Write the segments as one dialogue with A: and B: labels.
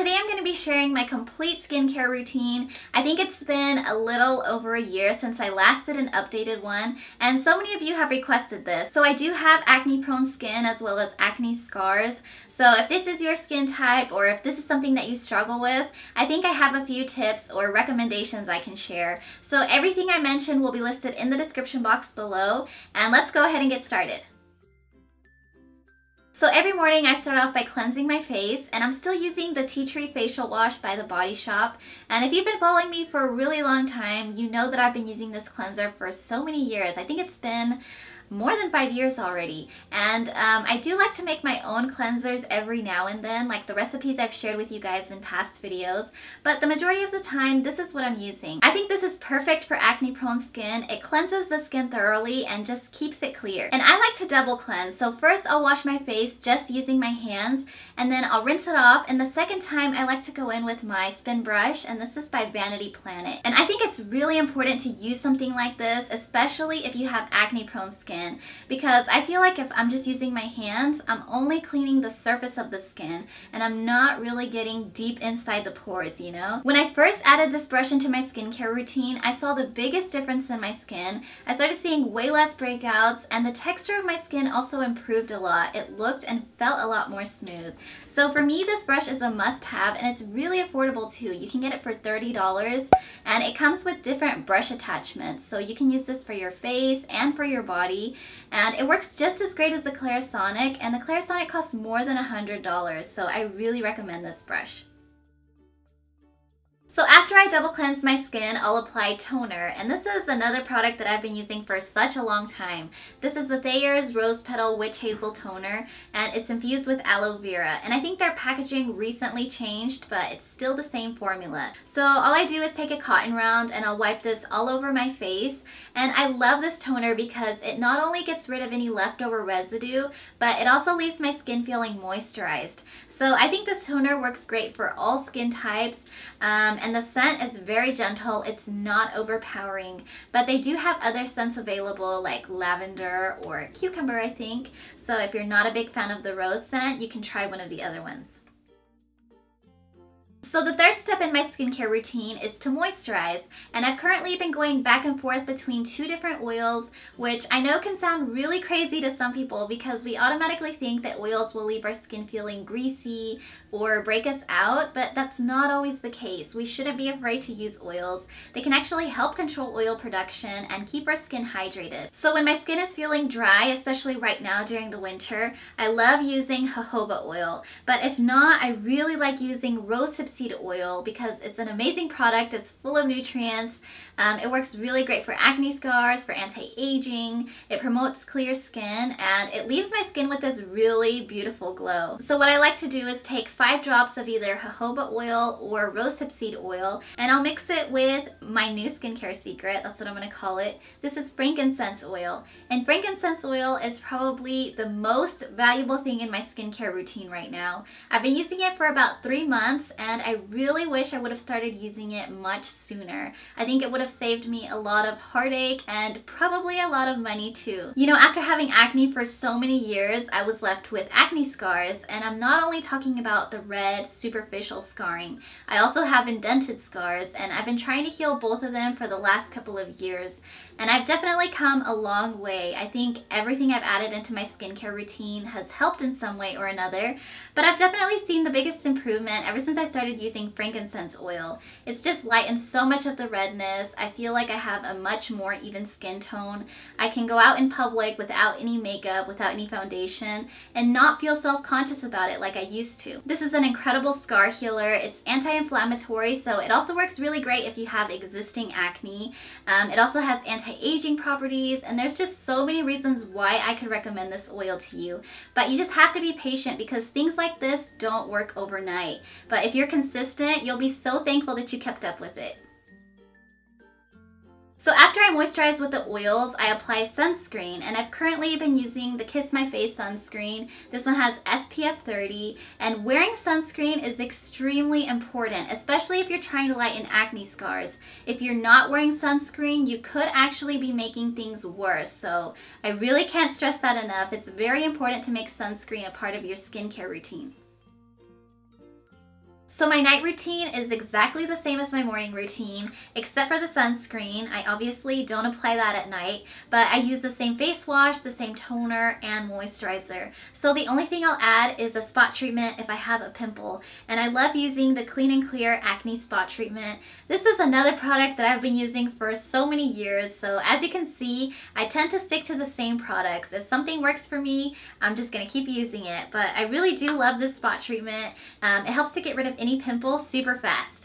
A: today I'm going to be sharing my complete skincare routine. I think it's been a little over a year since I last did an updated one and so many of you have requested this. So I do have acne prone skin as well as acne scars. So if this is your skin type or if this is something that you struggle with, I think I have a few tips or recommendations I can share. So everything I mentioned will be listed in the description box below and let's go ahead and get started. So every morning I start off by cleansing my face and I'm still using the Tea Tree Facial Wash by The Body Shop. And if you've been following me for a really long time, you know that I've been using this cleanser for so many years. I think it's been more than five years already. And um, I do like to make my own cleansers every now and then, like the recipes I've shared with you guys in past videos. But the majority of the time, this is what I'm using. I think this is perfect for acne prone skin. It cleanses the skin thoroughly and just keeps it clear. And I like to double cleanse. So first I'll wash my face just using my hands and then I'll rinse it off. And the second time I like to go in with my spin brush and this is by Vanity Planet. And I think it's really important to use something like this, especially if you have acne prone skin skin because I feel like if I'm just using my hands, I'm only cleaning the surface of the skin and I'm not really getting deep inside the pores, you know? When I first added this brush into my skincare routine, I saw the biggest difference in my skin. I started seeing way less breakouts and the texture of my skin also improved a lot. It looked and felt a lot more smooth. So for me, this brush is a must-have and it's really affordable too. You can get it for $30 and it comes with different brush attachments. So you can use this for your face and for your body and it works just as great as the Clarisonic and the Clarisonic costs more than $100 so I really recommend this brush. So after I double cleanse my skin, I'll apply toner. And this is another product that I've been using for such a long time. This is the Thayer's Rose Petal Witch Hazel Toner, and it's infused with aloe vera. And I think their packaging recently changed, but it's still the same formula. So all I do is take a cotton round and I'll wipe this all over my face. And I love this toner because it not only gets rid of any leftover residue, but it also leaves my skin feeling moisturized. So I think this toner works great for all skin types um, and the scent is very gentle. It's not overpowering, but they do have other scents available like lavender or cucumber, I think. So if you're not a big fan of the rose scent, you can try one of the other ones. So the third step in my skincare routine is to moisturize. And I've currently been going back and forth between two different oils, which I know can sound really crazy to some people because we automatically think that oils will leave our skin feeling greasy or break us out, but that's not always the case. We shouldn't be afraid to use oils. They can actually help control oil production and keep our skin hydrated. So when my skin is feeling dry, especially right now during the winter, I love using jojoba oil. But if not, I really like using rosehip seed oil because it's an amazing product. It's full of nutrients. Um, it works really great for acne scars, for anti-aging. It promotes clear skin and it leaves my skin with this really beautiful glow. So what I like to do is take five drops of either jojoba oil or rosehip seed oil and I'll mix it with my new skincare secret. That's what I'm going to call it. This is frankincense oil. And frankincense oil is probably the most valuable thing in my skincare routine right now. I've been using it for about three months and I really wish I would have started using it much sooner. I think it would have saved me a lot of heartache and probably a lot of money too. You know, after having acne for so many years, I was left with acne scars and I'm not only talking about the red superficial scarring, I also have indented scars and I've been trying to heal both of them for the last couple of years and I've definitely come a long way. I think everything I've added into my skincare routine has helped in some way or another, but I've definitely seen the biggest improvement ever since I started using frankincense oil. It's just lightened so much of the redness. I feel like I have a much more even skin tone. I can go out in public without any makeup, without any foundation, and not feel self-conscious about it like I used to. This is an incredible scar healer. It's anti-inflammatory, so it also works really great if you have existing acne. Um, it also has anti anti-aging properties, and there's just so many reasons why I could recommend this oil to you. But you just have to be patient because things like this don't work overnight. But if you're consistent, you'll be so thankful that you kept up with it. So after I moisturize with the oils, I apply sunscreen and I've currently been using the Kiss My Face sunscreen. This one has SPF 30 and wearing sunscreen is extremely important, especially if you're trying to lighten acne scars. If you're not wearing sunscreen, you could actually be making things worse. So I really can't stress that enough. It's very important to make sunscreen a part of your skincare routine. So my night routine is exactly the same as my morning routine, except for the sunscreen. I obviously don't apply that at night, but I use the same face wash, the same toner, and moisturizer. So the only thing I'll add is a spot treatment if I have a pimple. And I love using the Clean and Clear Acne Spot Treatment. This is another product that I've been using for so many years, so as you can see, I tend to stick to the same products. If something works for me, I'm just to keep using it, but I really do love this spot treatment. Um, it helps to get rid of any pimple super fast.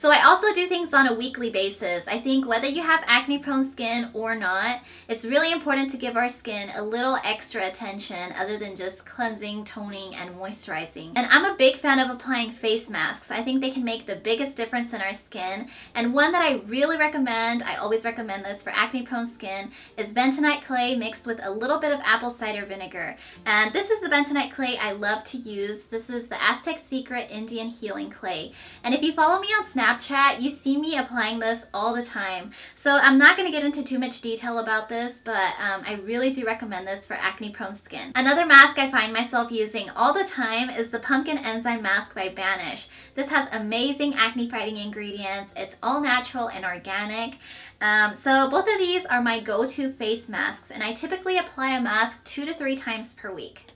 A: So I also do things on a weekly basis. I think whether you have acne prone skin or not, it's really important to give our skin a little extra attention other than just cleansing, toning, and moisturizing. And I'm a big fan of applying face masks. I think they can make the biggest difference in our skin. And one that I really recommend, I always recommend this for acne prone skin, is bentonite clay mixed with a little bit of apple cider vinegar. And this is the bentonite clay I love to use. This is the Aztec Secret Indian Healing Clay. And if you follow me on Snapchat, Snapchat, you see me applying this all the time. So I'm not going to get into too much detail about this, but um, I really do recommend this for acne prone skin. Another mask I find myself using all the time is the Pumpkin Enzyme Mask by Banish. This has amazing acne fighting ingredients. It's all natural and organic. Um, so both of these are my go-to face masks and I typically apply a mask two to three times per week.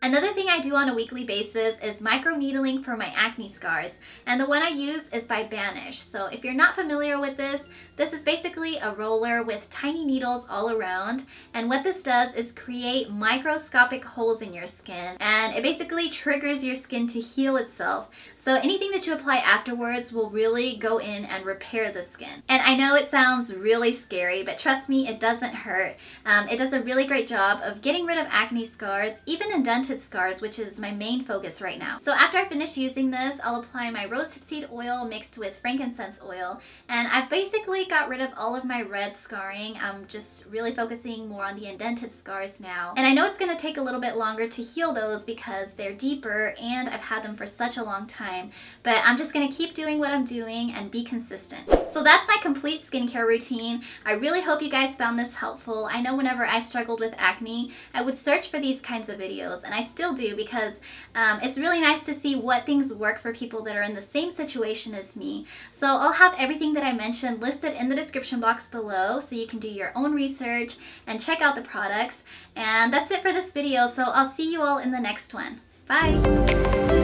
A: Another thing I do on a weekly basis is microneedling for my acne scars and the one I use is by Banish. So if you're not familiar with this, this is basically a roller with tiny needles all around and what this does is create microscopic holes in your skin and it basically triggers your skin to heal itself. So anything that you apply afterwards will really go in and repair the skin. And I know it sounds really scary, but trust me, it doesn't hurt. Um, it does a really great job of getting rid of acne scars, even indented scars, which is my main focus right now. So after I finish using this, I'll apply my rosehip seed oil mixed with frankincense oil. And I've basically got rid of all of my red scarring. I'm just really focusing more on the indented scars now. And I know it's going to take a little bit longer to heal those because they're deeper and I've had them for such a long time. But I'm just to keep doing what I'm doing and be consistent. So that's my complete skincare routine. I really hope you guys found this helpful. I know whenever I struggled with acne, I would search for these kinds of videos and I still do because um, it's really nice to see what things work for people that are in the same situation as me. So I'll have everything that I mentioned listed in the description box below so you can do your own research and check out the products. And that's it for this video, so I'll see you all in the next one. Bye!